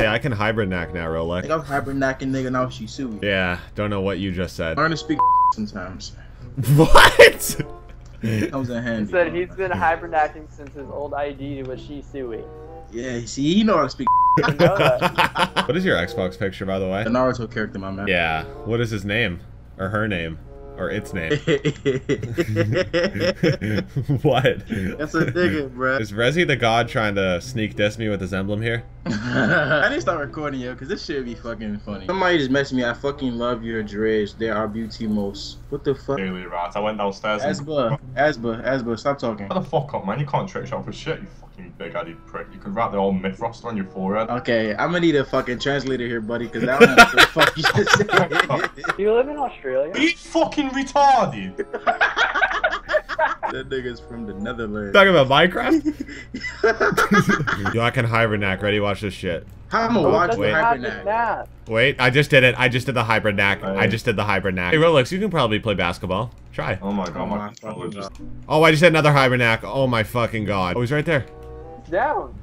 Hey, I can hibernac now, Rolex. Like I'm hibernacking nigga now she sue me. Yeah, don't know what you just said. Learn to speak sometimes. What? Comes in He handy. said he's been hibernacking since his old ID was Shisui. Yeah, see, he know how to speak. I know that. what is your Xbox picture, by the way? The Naruto character, my man. Yeah. What is his name? Or her name? Or its name? what? That's a nigga, bruh. Is Rezi the god trying to sneak diss me with his emblem here? I need to start recording, yo, because this shit be fucking funny. Somebody just messaged me. I fucking love your dreads. They are beauty most. What the fuck? Really right. I went downstairs and. Asba, Asba, Asba, stop talking. Shut the fuck up, man. You can't trick shot for shit, you fucking big headed prick. You could wrap the whole myth roster on your forehead. Okay, I'm gonna need a fucking translator here, buddy, because I don't know what the fuck you just said. Do you live in Australia? Are you fucking retarded? that nigga's from the Netherlands. Talking about Minecraft? Yo, I can hibernac. Ready? Watch this shit. How I'm gonna Oh, watch that's the wait. hibernac? Wait, I just did it. I just did the hibernac. I just did the hibernac. Hey, Rolex, you can probably play basketball. Try. Oh my god, Oh my my controller just. Oh, I just did another hibernac. Oh my fucking god. Oh, he's right there. Down.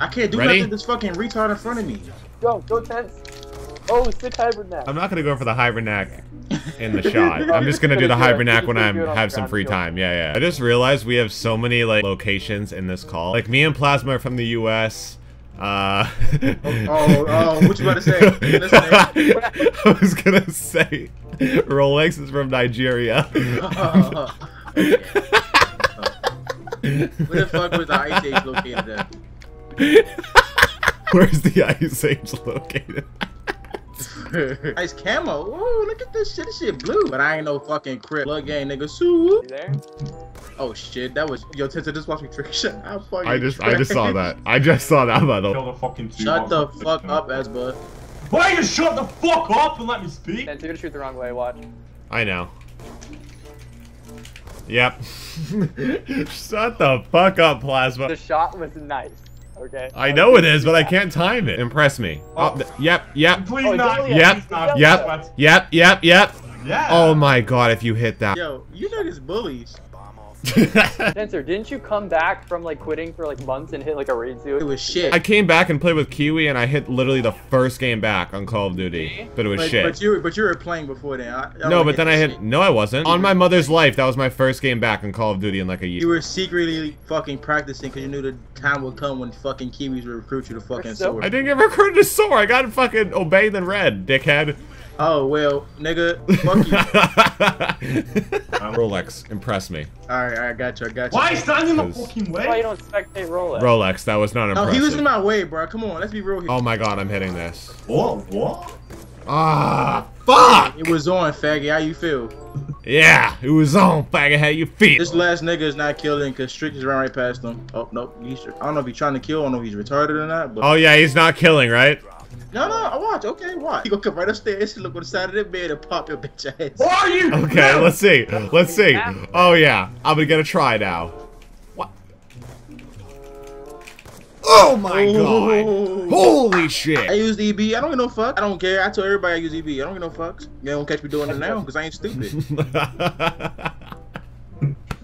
I can't do Ready? nothing. This fucking retard in front of me. Go, go tense. Oh, sick hibernac. I'm not gonna go for the hibernac in the shot. I'm just gonna do the hibernac when I have some free time. Yeah, yeah. I just realized we have so many like locations in this call. Like me and Plasma are from the U.S. Uh, Oh, oh, what you about to say? I was gonna say Rolex is from Nigeria. Where the fuck was the ice age located at? Where's the ice age located? Ice camo. Ooh, look at this shit. This shit blue. But I ain't no fucking crip. Plug game, nigga. Sue. You there? Oh shit, that was yo. Tessa, just watch me trick shot. I fucking. I just I just saw that. I just saw that by the Kill the fucking two Shut the boxes. fuck up, Asba. Why you shut the fuck up and let me speak? Tense, you're gonna shoot the wrong way, watch. I know. Yep. Shut the fuck up, Plasma. The shot was nice. Okay. I know it is, but I can't time it. Impress me. Oh, oh th- yep, yep, Please Oh, not. don't- Yep, yep, yep, yep, yep. Yeah. Oh my god, if you hit that. Yo, you niggas bullies. Tenser, didn't you come back from like quitting for like months and hit like a raid suit? It suit? was shit. I came back and played with Kiwi and I hit literally the first game back on Call of Duty. But it was but, shit. but you were but you were playing before then. I, I no, but then I hit. shit. No, I wasn't. On my mother's life, that was my first game back on Call of Duty in like a year. You were secretly fucking practicing because you knew the time would come when fucking Kiwis would recruit you to fucking so- sword. I didn't get recruited to SOAR. I got fucking obeyed and red, dickhead. Oh well, nigga, fuck you. Rolex, impress me. All right, I got you. I got you. Why stand in the fucking way? why you don't spectate Rolex. Rolex, that was not No, impressive. he was in my way, bro. Come on, let's be real here. Oh my god, I'm hitting this. What? What? Ah, fuck! It was on, faggot. How you feel? Yeah, it was on, faggot. How you feel? This last nigga is not killing because Strick just ran right past him. Oh nope, he's, I don't know if he's trying to kill. I don't know if he's retarded or not. But Oh yeah, he's not killing, right? No, no, I watch. Okay, watch. He gonna come right upstairs, and look on the side of the bed, and pop your bitch ass. Who are you? Okay, No. let's see. Let's see. Oh yeah, I'm gonna get a try now. What? Oh my god! Holy shit! I shit! use EB. I don't give no fuck. I don't care. I tell everybody I use EB. I don't give no fucks. You don't catch me doing it now because I ain't stupid.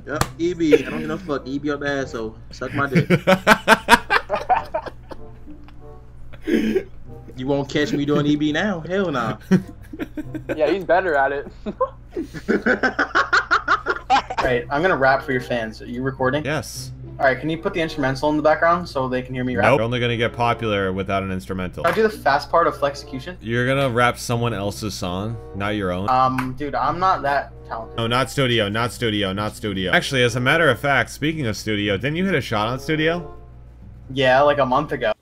Yep, EB. I don't give no fuck. EB up the asshole. Suck my dick. You won't catch me doing EB now. Hell nah. Yeah, he's better at it. Alright, I'm gonna rap for your fans. Are you recording? yes. Alright, can you put the instrumental in the background so they can hear me rap? Nope. You're only gonna get popular without an instrumental. Can I do the fast part of Flexecution? You're gonna rap someone else's song, not your own. Um, dude, I'm not that talented. No, not studio, not studio, not studio. Actually, as a matter of fact, speaking of studio, didn't you hit a shot on studio? Yeah, like a month ago.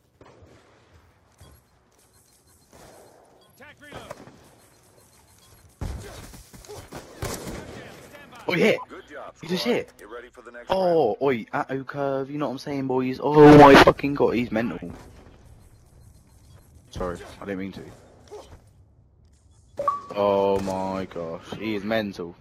You just squad. hit. Get ready for the next Oh, oi, Atto curve, you know what I'm saying, boys? Oh, oh my fucking god, he's mental. Sorry, I didn't mean to. Oh my gosh, he is mental.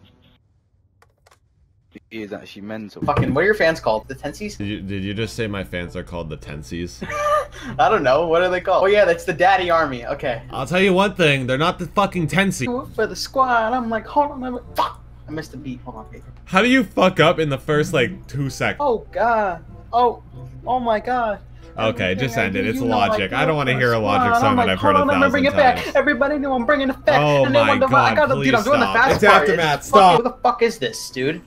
He is actually mental. Fucking, what are your fans called? The Tensies? Did you, did you just say my fans are called the Tensies? I don't know, what are they called? Oh yeah, that's the Daddy Army, okay. I'll tell you one thing, they're not the fucking Tensies. For the squad, I'm like, hold on, I'm like, fuck! I missed the beat, hold on, wait. How do you fuck up in the first like two seconds? Oh god, oh, oh my god. Okay, just Everything I end it. It's I logic. do I don't want to hear a logic song that like, I've heard a on, I'm thousand bringing it times. back. Everybody know I'm bringing it back. Oh and my God, I gotta, dude, I'm please doing the stop. fast It's part. Aftermath, stop. Who the fuck is this, dude?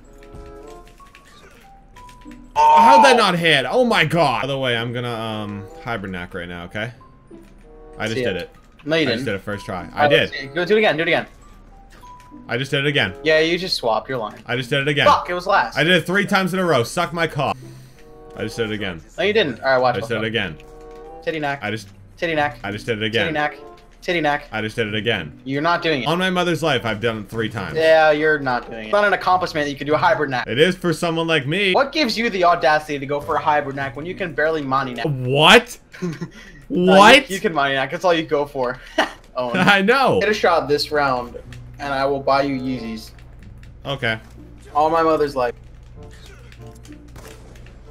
Oh, how'd that not hit? Oh my god. By the way, I'm gonna um hibernac right now, okay? I just See did it. it. No, you I just didn't. did it first try. Oh, I did. Go do it again. Do it again. I just did it again. Yeah, you just swapped. You're lying. I just did it again. Fuck, it was last. I did it three times in a row. Suck my cock. I just did it again. No, you didn't. All right, watch. I just did it again. Titty knack. I just Titty knack. I just did it again. Titty knack. Titty knack. I just did it again. You're not doing it. On my mother's life, I've done it three times. Yeah, you're not doing it. It's not an accomplishment that you can do a hybrid knack. It is for someone like me. What gives you the audacity to go for a hybrid knack when you can barely money knack? What? Uh, what? you, you can money knack. That's all you go for. oh. I know. Get a shot this round, and I will buy you Yeezys. Okay. All my mother's life.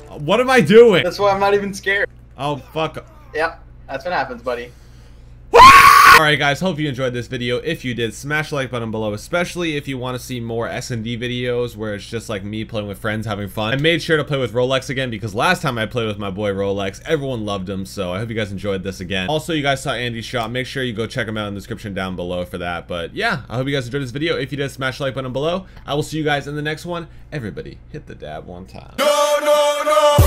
What am I doing? That's why I'm not even scared. Oh, fuck. Yep, that's what happens, buddy. Alright guys, hope you enjoyed this video. If you did, smash the like button below, especially if you want to see more S&D videos where it's just like me playing with friends having fun. I made sure to play with Rolex again because last time I played with my boy Rolex, everyone loved him, so I hope you guys enjoyed this again. Also, you guys saw Andy's shot. Make sure you go check him out in the description down below for that. But yeah, I hope you guys enjoyed this video. If you did, smash the like button below. I will see you guys in the next one. Everybody, hit the dab one time. No, no, no.